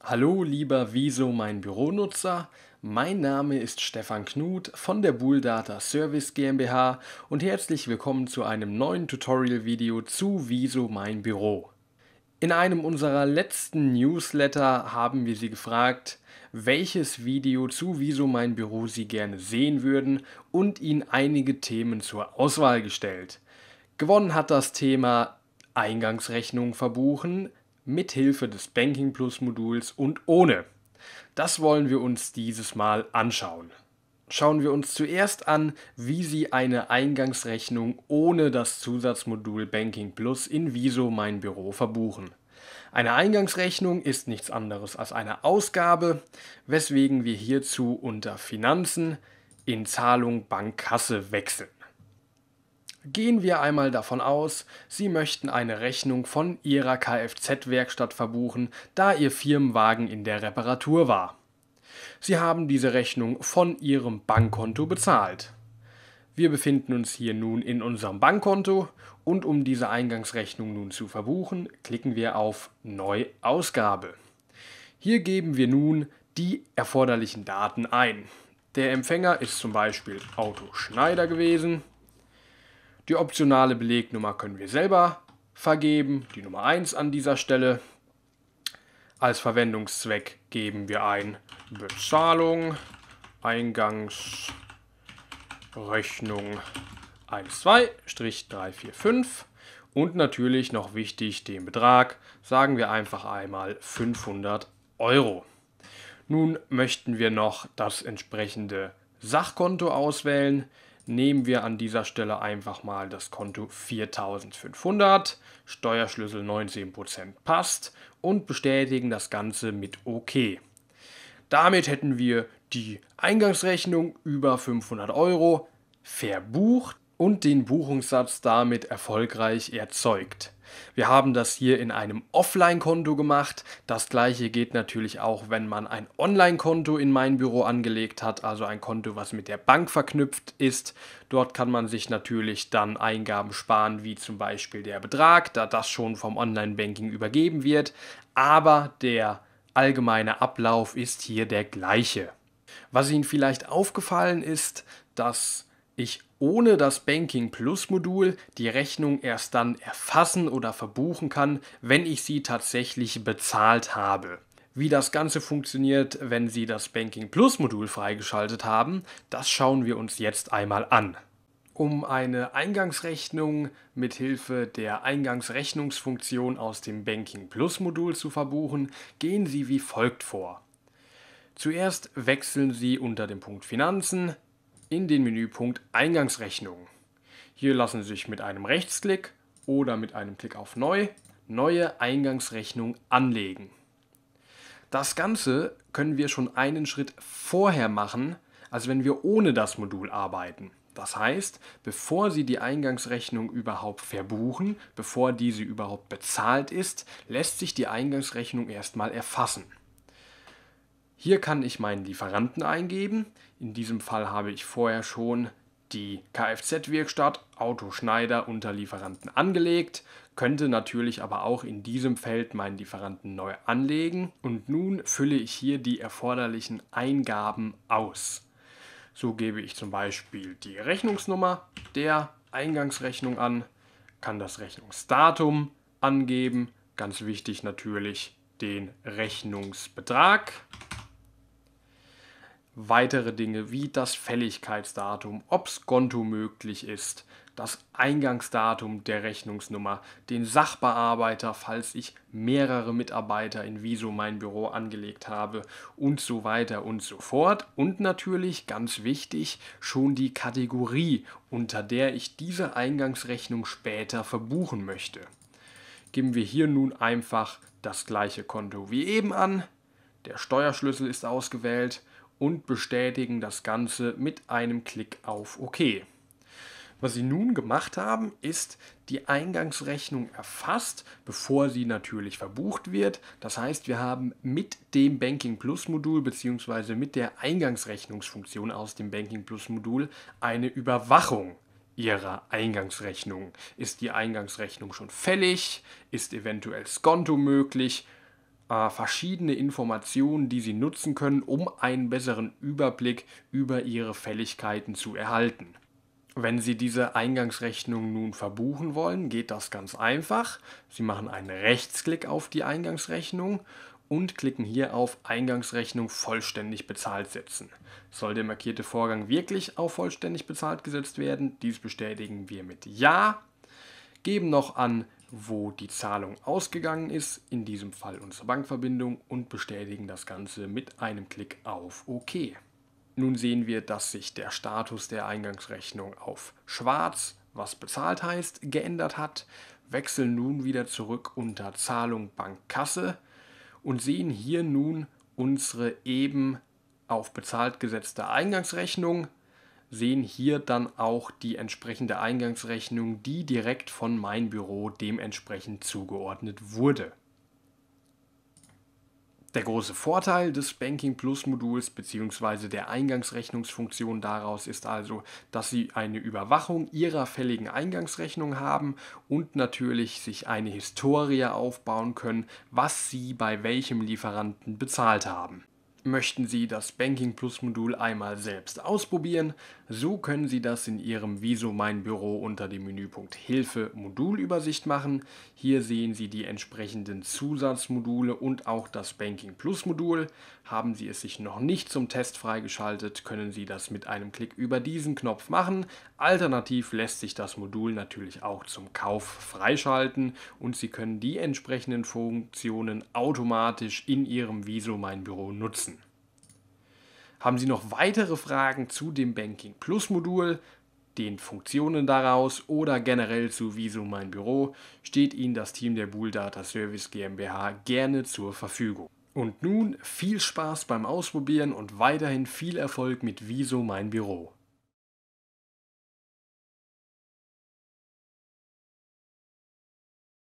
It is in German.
Hallo lieber Wieso mein Büronutzer, mein Name ist Stefan Knut von der Bulldata Service GmbH und herzlich willkommen zu einem neuen Tutorial-Video zu Wieso mein Büro. In einem unserer letzten Newsletter haben wir Sie gefragt, welches Video zu Wieso mein Büro Sie gerne sehen würden und Ihnen einige Themen zur Auswahl gestellt. Gewonnen hat das Thema Eingangsrechnung verbuchen, mithilfe des Banking Plus Moduls und ohne. Das wollen wir uns dieses Mal anschauen. Schauen wir uns zuerst an, wie Sie eine Eingangsrechnung ohne das Zusatzmodul Banking Plus in Viso Mein Büro verbuchen. Eine Eingangsrechnung ist nichts anderes als eine Ausgabe, weswegen wir hierzu unter Finanzen in Zahlung Bankkasse wechseln. Gehen wir einmal davon aus, Sie möchten eine Rechnung von Ihrer Kfz-Werkstatt verbuchen, da Ihr Firmenwagen in der Reparatur war. Sie haben diese Rechnung von Ihrem Bankkonto bezahlt. Wir befinden uns hier nun in unserem Bankkonto und um diese Eingangsrechnung nun zu verbuchen, klicken wir auf Neuausgabe. Hier geben wir nun die erforderlichen Daten ein. Der Empfänger ist zum Beispiel Auto Schneider gewesen. Die optionale Belegnummer können wir selber vergeben, die Nummer 1 an dieser Stelle. Als Verwendungszweck geben wir ein Bezahlung, Eingangsrechnung 12-345 und natürlich noch wichtig den Betrag, sagen wir einfach einmal 500 Euro. Nun möchten wir noch das entsprechende Sachkonto auswählen nehmen wir an dieser Stelle einfach mal das Konto 4500, Steuerschlüssel 19% passt und bestätigen das Ganze mit OK. Damit hätten wir die Eingangsrechnung über 500 Euro verbucht und den Buchungssatz damit erfolgreich erzeugt. Wir haben das hier in einem Offline-Konto gemacht. Das gleiche geht natürlich auch, wenn man ein Online-Konto in mein Büro angelegt hat, also ein Konto, was mit der Bank verknüpft ist. Dort kann man sich natürlich dann Eingaben sparen, wie zum Beispiel der Betrag, da das schon vom Online-Banking übergeben wird. Aber der allgemeine Ablauf ist hier der gleiche. Was Ihnen vielleicht aufgefallen ist, dass ich ohne das Banking Plus Modul die Rechnung erst dann erfassen oder verbuchen kann, wenn ich sie tatsächlich bezahlt habe. Wie das Ganze funktioniert, wenn Sie das Banking Plus Modul freigeschaltet haben, das schauen wir uns jetzt einmal an. Um eine Eingangsrechnung mit Hilfe der Eingangsrechnungsfunktion aus dem Banking Plus Modul zu verbuchen, gehen Sie wie folgt vor. Zuerst wechseln Sie unter dem Punkt Finanzen in den Menüpunkt Eingangsrechnung. Hier lassen sich mit einem Rechtsklick oder mit einem Klick auf Neu neue Eingangsrechnung anlegen. Das Ganze können wir schon einen Schritt vorher machen, als wenn wir ohne das Modul arbeiten. Das heißt, bevor Sie die Eingangsrechnung überhaupt verbuchen, bevor diese überhaupt bezahlt ist, lässt sich die Eingangsrechnung erstmal erfassen. Hier kann ich meinen Lieferanten eingeben. In diesem Fall habe ich vorher schon die Kfz-Werkstatt Auto Schneider unter Lieferanten angelegt, könnte natürlich aber auch in diesem Feld meinen Lieferanten neu anlegen und nun fülle ich hier die erforderlichen Eingaben aus. So gebe ich zum Beispiel die Rechnungsnummer der Eingangsrechnung an, kann das Rechnungsdatum angeben, ganz wichtig natürlich den Rechnungsbetrag weitere Dinge wie das Fälligkeitsdatum, ob Skonto möglich ist, das Eingangsdatum der Rechnungsnummer, den Sachbearbeiter, falls ich mehrere Mitarbeiter in Viso mein Büro angelegt habe und so weiter und so fort. Und natürlich, ganz wichtig, schon die Kategorie, unter der ich diese Eingangsrechnung später verbuchen möchte. Geben wir hier nun einfach das gleiche Konto wie eben an. Der Steuerschlüssel ist ausgewählt und bestätigen das Ganze mit einem Klick auf OK. Was Sie nun gemacht haben, ist die Eingangsrechnung erfasst, bevor sie natürlich verbucht wird. Das heißt, wir haben mit dem Banking Plus Modul bzw. mit der Eingangsrechnungsfunktion aus dem Banking Plus Modul eine Überwachung Ihrer Eingangsrechnung. Ist die Eingangsrechnung schon fällig? Ist eventuell Skonto möglich? Äh, verschiedene Informationen, die Sie nutzen können, um einen besseren Überblick über Ihre Fälligkeiten zu erhalten. Wenn Sie diese Eingangsrechnung nun verbuchen wollen, geht das ganz einfach. Sie machen einen Rechtsklick auf die Eingangsrechnung und klicken hier auf Eingangsrechnung vollständig bezahlt setzen. Soll der markierte Vorgang wirklich auf vollständig bezahlt gesetzt werden? Dies bestätigen wir mit Ja. Geben noch an, wo die Zahlung ausgegangen ist, in diesem Fall unsere Bankverbindung und bestätigen das Ganze mit einem Klick auf OK. Nun sehen wir, dass sich der Status der Eingangsrechnung auf schwarz, was bezahlt heißt, geändert hat, wechseln nun wieder zurück unter Zahlung Bankkasse und sehen hier nun unsere eben auf bezahlt gesetzte Eingangsrechnung, sehen hier dann auch die entsprechende Eingangsrechnung, die direkt von mein Büro dementsprechend zugeordnet wurde. Der große Vorteil des Banking Plus Moduls bzw. der Eingangsrechnungsfunktion daraus ist also, dass Sie eine Überwachung Ihrer fälligen Eingangsrechnung haben und natürlich sich eine Historie aufbauen können, was Sie bei welchem Lieferanten bezahlt haben. Möchten Sie das Banking Plus Modul einmal selbst ausprobieren, so können Sie das in Ihrem Viso Mein Büro unter dem Menüpunkt Hilfe Modulübersicht machen. Hier sehen Sie die entsprechenden Zusatzmodule und auch das Banking Plus Modul. Haben Sie es sich noch nicht zum Test freigeschaltet, können Sie das mit einem Klick über diesen Knopf machen. Alternativ lässt sich das Modul natürlich auch zum Kauf freischalten und Sie können die entsprechenden Funktionen automatisch in Ihrem Viso Mein Büro nutzen. Haben Sie noch weitere Fragen zu dem Banking Plus Modul, den Funktionen daraus oder generell zu Wieso mein Büro, steht Ihnen das Team der Bool Data Service GmbH gerne zur Verfügung. Und nun viel Spaß beim Ausprobieren und weiterhin viel Erfolg mit Wieso mein Büro.